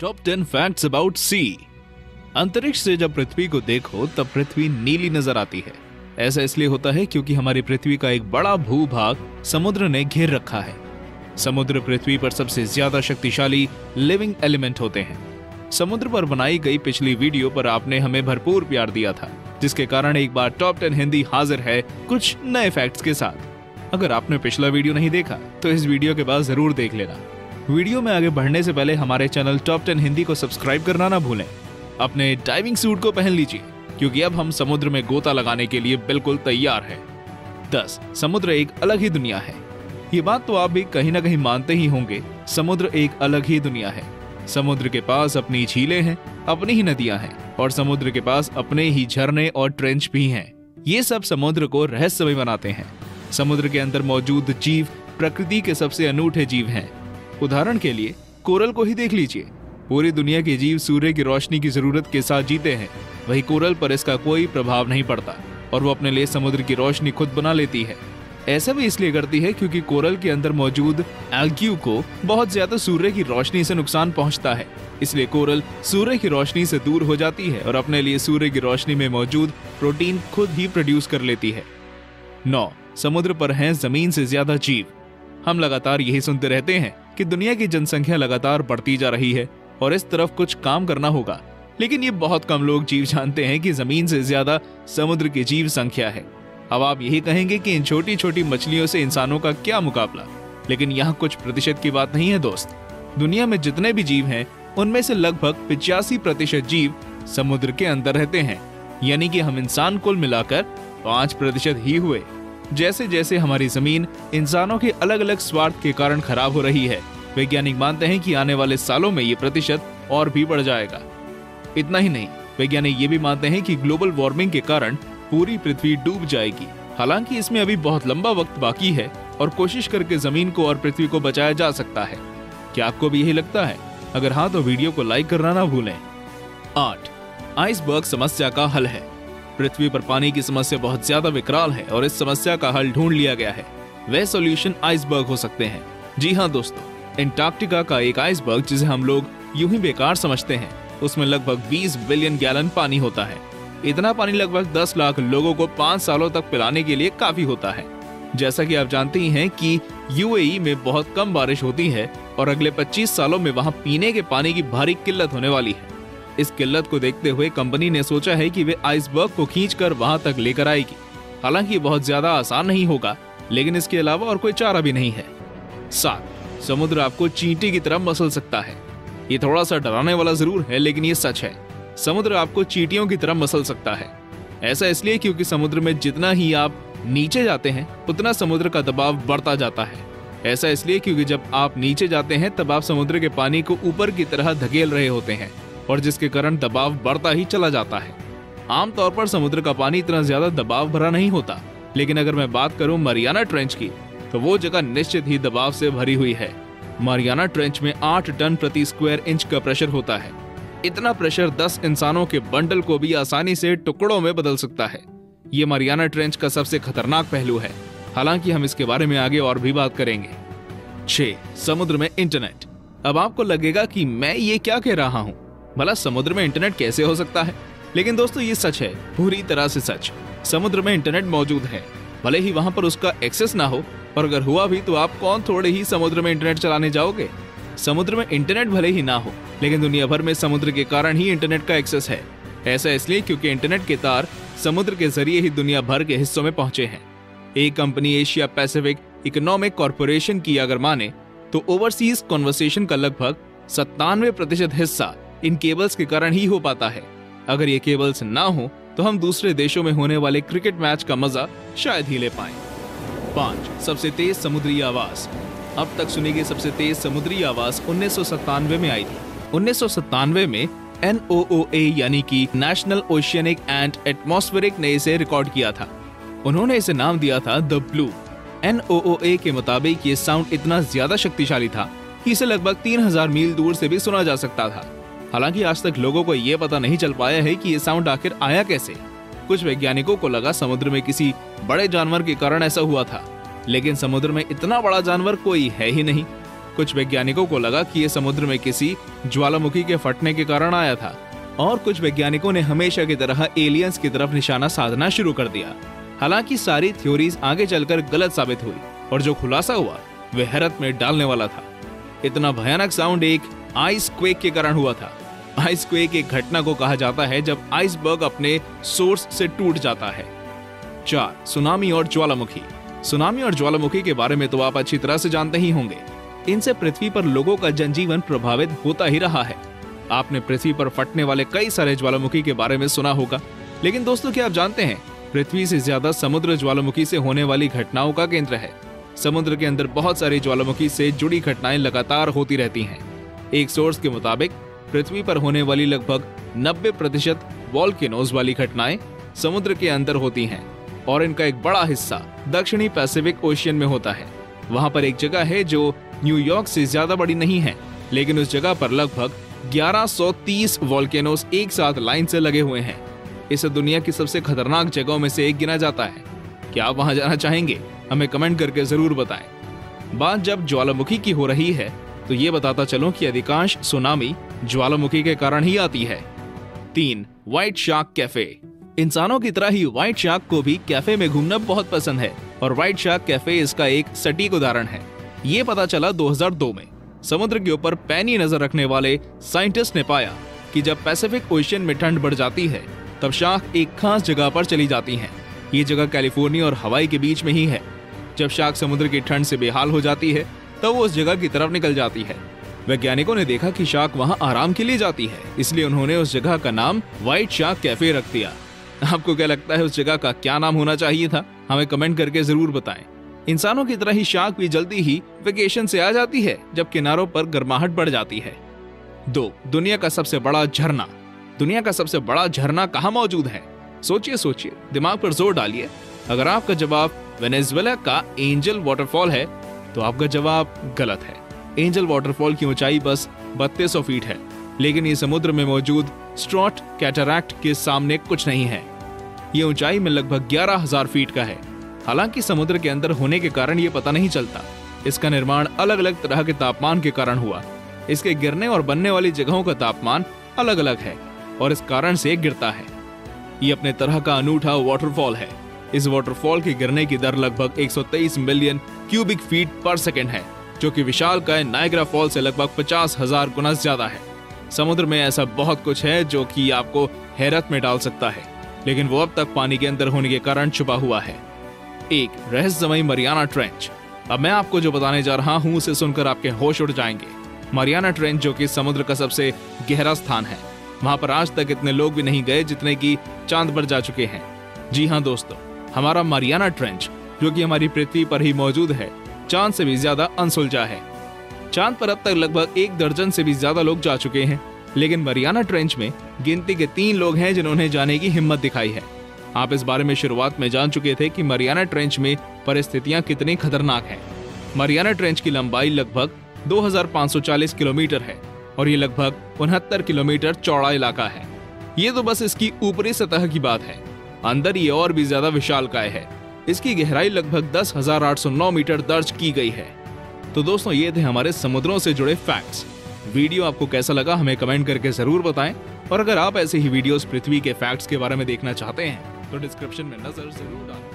Top ten facts about sea अंतरिक्ष से जब पृथ्वी को देखो, तब पृथ्वी नीली नज़र आती है। ऐसा इसलिए होता है क्योंकि हमारी पृथ्वी का एक बड़ा भूभाग समुद्र ने घेर रखा है। समुद्र पृथ्वी पर सबसे ज़्यादा शक्तिशाली लिविंग एलिमेंट होते हैं। समुद्र पर बनाई गई पिछली वीडियो पर आपने हमें भरपूर प्यार दिया था, जिसके कारण एक बार टॉप टेन हिंदी हाजिर है कुछ नए फैक्ट्स के साथ। अगर आपने पिछला वीडियो नहीं देखा तो इस वीडियो के बाद ज़रूर देख लेना। वीडियो में आगे बढ़ने से पहले हमारे चैनल टॉप टेन हिंदी को सब्सक्राइब करना ना भूलें। अपने डाइविंग सूट को पहन लीजिए, क्योंकि अब हम समुद्र में गोता लगाने के लिए बिल्कुल तैयार हैं। दस, समुद्र एक अलग ही दुनिया है। ये बात तो आप भी कहीं ना कहीं मानते ही होंगे, समुद्र एक अलग ही दुनिया है। समुद्र के पास अपनी झीलें हैं, अपनी ही नदियाँ हैं, और समुद्र के पास अपने ही झरने और ट्रेंच भी हैं। ये सब समुद्र को रहस्यमय बनाते हैं। समुद्र के अंदर मौजूद जीव प्रकृति के सबसे अनूठे जीव हैं। उदाहरण के लिए, कोरल को ही देख लीजिए। पूरी दुनिया के जीव सूर्य की रोशनी की ज़रूरत के साथ जीते हैं। वही कोरल पर इसका कोई प्रभाव नहीं पड़ता, और वो अपने लिए समुद्र की रोशनी खुद बना लेती है। ऐसा भी इसलिए करती है क्योंकि कोरल के अंदर मौजूद एल्ग्यू को बहुत ज़्यादा सूर्य की रोशनी से नुकसान पहुँचता है। इसलिए कोरल सूर्य की रोशनी से दूर हो जाती है और अपने लिए सूर्य की रोशनी में मौजूद प्रोटीन खुद ही प्रोड्यूस कर लेती है। नौ, समुद्र पर हैं ज़मीन से ज़्यादा जीव। हम लगातार यही सुनते रहते हैं। कि दुनिया की जनसंख्या लगातार बढ़ती जा रही है और इस तरफ़ कुछ काम करना होगा। लेकिन ये बहुत कम लोग जीव जानते हैं कि ज़मीन से ज़्यादा समुद्र की जीव संख्या है। अब आप यही कहेंगे कि इन छोटी छोटी मछलियों से इंसानों का क्या मुकाबला? लेकिन यहाँ कुछ प्रतिशत की बात नहीं है, दोस्त। दुनिया में जितने भी जीव हैं, उनमें से लगभग पिचासी प्रतिशत जीव समुद्र के अंदर रहते हैं। यानी कि हम इंसान कुल मिलाकर पाँच प्रतिशत ही हुए। जैसे जैसे हमारी ज़मीन इंसानों के अलग अलग स्वार्थ के कारण खराब हो रही है, वैज्ञानिक मानते हैं कि आने वाले सालों में ये प्रतिशत और भी बढ़ जाएगा। इतना ही नहीं, वैज्ञानिक ये भी मानते हैं कि ग्लोबल वार्मिंग के कारण पूरी पृथ्वी डूब जाएगी। हालाँकि इसमें अभी बहुत लंबा वक्त बाकी है और कोशिश करके ज़मीन को और पृथ्वी को बचाया जा सकता है। क्या आपको भी यही लगता है? अगर हाँ तो वीडियो को लाइक करना ना भूलें। आठ, आइसबर्ग समस्या का हल है। पृथ्वी पर पानी की समस्या बहुत ज़्यादा विकराल है और इस समस्या का हल ढूंढ लिया गया है। वह सॉल्यूशन आइसबर्ग हो सकते हैं। जी हाँ दोस्तों एंटार्क्टिका का एक आइसबर्ग जिसे हम लोग यूँ ही बेकार समझते हैं, उसमें लगभग 20 बिलियन गैलन पानी होता है। इतना पानी लगभग 10 लाख लोगों को पाँच सालों तक पिलाने के लिए काफ़ी होता है। जैसा कि आप जानते ही हैं कि यूएई में बहुत कम बारिश होती है और अगले 25 सालों में वहाँ पीने के पानी की भारी किल्लत होने वाली है। इस किल्लत को देखते हुए कंपनी ने सोचा है कि वे आइसबर्ग को खींचकर वहाँ तक लेकर आएगी। हालाँकि बहुत ज़्यादा आसान नहीं होगा, लेकिन इसके अलावा और कोई चारा भी नहीं है। सात समुद्र आपको चींटी की तरह मसल सकता है। ये थोड़ा सा डराने वाला ज़रूर है, लेकिन ये सच है। समुद्र आपको चीटियों की तरह मसल सकता है। ऐसा इसलिए क्योंकि समुद्र में जितना ही आप नीचे जाते हैं, उतना समुद्र का दबाव बढ़ता जाता है। ऐसा इसलिए क्योंकि जब आप नीचे जाते हैं, तब आप समुद्र के पानी को ऊपर की तरह धकेल रहे होते हैं। और जिसके कारण दबाव बढ़ता ही चला जाता है। आमतौर पर समुद्र का पानी इतना ज़्यादा दबाव भरा नहीं होता, लेकिन अगर मैं बात करूँ मरियाना ट्रेंच की तो वो जगह निश्चित ही दबाव से भरी हुई है। मारियाना ट्रेंच में आठ टन प्रति स्क्वायर इंच का प्रेशर होता है। इतना प्रेशर दस इंसानों के बंडल को भी आसानी से टुकड़ों में बदल सकता है। ये मारियाना ट्रेंच का सबसे खतरनाक पहलू है। हालाँकि हम इसके बारे में आगे और भी बात करेंगे। छह, समुद्र में इंटरनेट। अब आपको लगेगा कि मैं ये क्या कह रहा हूँ। भला समुद्र में इंटरनेट कैसे हो सकता है? लेकिन दोस्तों, ये सच है, पूरी तरह से सच। समुद्र में इंटरनेट मौजूद है। भले ही वहाँ पर उसका एक्सेस ना हो और अगर हुआ भी तो आप कौन थोड़े ही समुद्र में इंटरनेट चलाने जाओगे? समुद्र में इंटरनेट भले ही ना हो, लेकिन दुनिया भर में समुद्र के कारण ही इंटरनेट का एक्सेस है। ऐसा इसलिए क्योंकि इंटरनेट के तार समुद्र के ज़रिए ही दुनिया भर के हिस्सों में पहुँचे हैं। एक company Asia Pacific economic corporation की अगर माने तो ओवरसीज कॉन्वर्सेशन का लगभग सत्तानवे प्रतिशत हिस्सा इन केबल्स के कारण ही हो पाता है। अगर ये केबल्स ना हो तो हम दूसरे देशों में होने वाले क्रिकेट मैच का मज़ा शायद ही ले पाएँ। पाँच, सबसे तेज समुद्री आवाज़। अब तक सुनी गई सबसे तेज समुद्री आवाज़ उन्नीस में आई थी। उन्नीस में एन यानी कि नेशनल ओशियनिक एंड एटमोस्फेरिक ने इसे रिकॉर्ड किया था। उन्होंने इसे नाम दिया था द ब्लू एनओओए के मुताबिक ये साउंड इतना ज़्यादा शक्तिशाली था कि इसे लगभग 3000 मील दूर से भी सुना जा सकता था। हालाँकि आज तक लोगों को ये पता नहीं चल पाया है कि ये साउंड आखिर आया कैसे। कुछ वैज्ञानिकों को लगा समुद्र में किसी बड़े जानवर के कारण ऐसा हुआ था, लेकिन समुद्र में इतना बड़ा जानवर कोई है ही नहीं। कुछ वैज्ञानिकों को लगा कि ये समुद्र में किसी ज्वालामुखी के फटने के कारण आया था, और कुछ वैज्ञानिकों ने हमेशा की तरह एलियंस की तरफ़ निशाना साधना शुरू कर दिया। हालाँकि सारी थ्योरीज आगे चलकर गलत साबित हुई, और जो खुलासा हुआ, वह हैरत में डालने वाला था। इतना भयानक साउंड एक आइस क्वेक के कारण हुआ था। आइस क्वेक एक घटना को कहा जाता है जब आइसबर्ग अपने सोर्स से टूट जाता है। चार सुनामी और ज्वालामुखी। सुनामी और ज्वालामुखी के बारे में तो आप अच्छी तरह से जानते ही होंगे। इनसे पृथ्वी पर लोगों का जनजीवन प्रभावित होता ही रहा है। आपने पृथ्वी पर फटने वाले कई सारे ज्वालामुखी के बारे में सुना होगा। लेकिन दोस्तों, क्या आप जानते हैं, पृथ्वी से ज़्यादा समुद्र ज्वालामुखी से होने वाली घटनाओं का केंद्र है। समुद्र के अंदर बहुत सारी ज्वालामुखी से जुड़ी घटनाएँ लगातार होती रहती हैं। एक सोर्स के मुताबिक पृथ्वी पर होने वाली लगभग 90 प्रतिशत वॉल्केनोज वाली घटनाएँ समुद्र के अंदर होती हैं, और इनका एक बड़ा हिस्सा दक्षिणी पैसिफिक ओशियन में होता है। वहाँ पर एक जगह है जो न्यूयॉर्क से ज़्यादा बड़ी नहीं है, लेकिन उस जगह पर लगभग 1130 वॉल्केनोस एक साथ लाइन से लगे हुए हैं। इसे दुनिया की सबसे खतरनाक जगहों में से एक गिना जाता है। क्या आप वहाँ जाना चाहेंगे? हमें कमेंट करके ज़रूर बताएँ। बात जब ज्वालामुखी की हो रही है तो ये बताता चलो कि अधिकांश सुनामी ज्वालामुखी के कारण ही आती है। तीन व्हाइट शार्क कैफ़े इंसानों की तरह ही व्हाइट शार्क को भी कैफ़े में घूमना बहुत पसंद है और व्हाइट शार्क कैफ़े इसका एक सटीक उदाहरण है। ये पता चला 2002 में। समुद्र के ऊपर पैनी नज़र रखने वाले साइंटिस्ट ने पाया कि जब पैसिफिक ओशियन में ठंड बढ़ जाती है, तब शार्क एक खास जगह पर चली जाती हैं। ये जगह कैलिफ़ोर्निया और हवाई के बीच में ही है। जब शार्क समुद्र की ठंड से बेहाल हो जाती है, तब वो उस जगह की तरफ़ निकल जाती है। वैज्ञानिकों ने देखा कि शार्क वहाँ आराम के लिए जाती है, इसलिए उन्होंने उस जगह का नाम व्हाइट शार्क कैफ़े रख दिया। आपको क्या लगता है उस जगह का क्या नाम होना चाहिए था? हमें कमेंट करके ज़रूर बताएँ। इंसानों की तरह ही शार्क भी जल्दी ही वेकेशन से आ जाती है, जब किनारों पर गर्माहट बढ़ जाती है। दो, दुनिया का सबसे बड़ा झरना। दुनिया का सबसे बड़ा झरना कहाँ मौजूद है? सोचिए सोचिए, दिमाग पर ज़ोर डालिए। अगर आपका जवाब वेनेजुएला का एंजल वाटरफॉल है तो आपका जवाब गलत है। एंजल वाटरफॉल की ऊंचाई बस बत्तीस फीट है, लेकिन ये समुद्र में मौजूद स्ट्रॉट कैटरैक्ट के सामने कुछ नहीं है। ये ऊंचाई में लगभग ग्यारह हज़ार फीट का है। हालाँकि समुद्र के अंदर होने के कारण ये पता नहीं चलता। इसका निर्माण अलग अलग तरह के तापमान के कारण हुआ। इसके गिरने और बनने वाली जगहों का तापमान अलग अलग है और इस कारण से गिरता है। ये अपने तरह का अनूठा वाटरफॉल है। इस वाटरफॉल के गिरने की दर लगभग 123 million cubic feet per second है। जो कि विशाल का नाइग्रा फॉल से लगभग पचास हज़ार गुना ज़्यादा है। समुद्र में ऐसा बहुत कुछ है जो कि आपको हैरत में डाल सकता है, लेकिन वो अब तक पानी के अंदर होने के कारण छुपा हुआ है। एक, रहस्यमय मरियाना ट्रेंच। अब मैं आपको जो बताने जा रहा हूँ, उसे सुनकर आपके होश उड़ जाएँगे। मरियाना ट्रेंच जो कि समुद्र का सबसे गहरा स्थान है। वहाँ पर आज तक इतने लोग भी नहीं गए जितने की चाँद पर जा चुके हैं। जी हाँ दोस्तों, हमारा मरियाना ट्रेंच, जो कि हमारी पृथ्वी पर ही मौजूद है चाँद से भी ज़्यादा अनसुलझा है। चाँद पर अब तक लगभग एक दर्जन से भी ज़्यादा लोग जा चुके हैं, लेकिन मरियाना ट्रेंच में गिनती के तीन लोग हैं जिन्होंने जाने की हिम्मत दिखाई है। आप इस बारे में शुरुआत में जान चुके थे कि मरियाना ट्रेंच में परिस्थितियाँ कितनी खतरनाक हैं। मरियाना ट्रेंच की लंबाई लगभग 2540 किलोमीटर है और ये लगभग उनहत्तर किलोमीटर चौड़ा इलाका है। ये तो बस इसकी ऊपरी सतह की बात है। अंदर ये और भी ज़्यादा विशाल है। इसकी गहराई लगभग दस हज़ार आठ सौ नौ मीटर दर्ज की गई है। तो दोस्तों, ये थे हमारे समुद्रों से जुड़े फैक्ट्स वीडियो आपको कैसा लगा हमें कमेंट करके ज़रूर बताएँ। और अगर आप ऐसे ही वीडियोस पृथ्वी के फैक्ट्स के बारे में देखना चाहते हैं तो डिस्क्रिप्शन में नज़र ज़रूर डालें।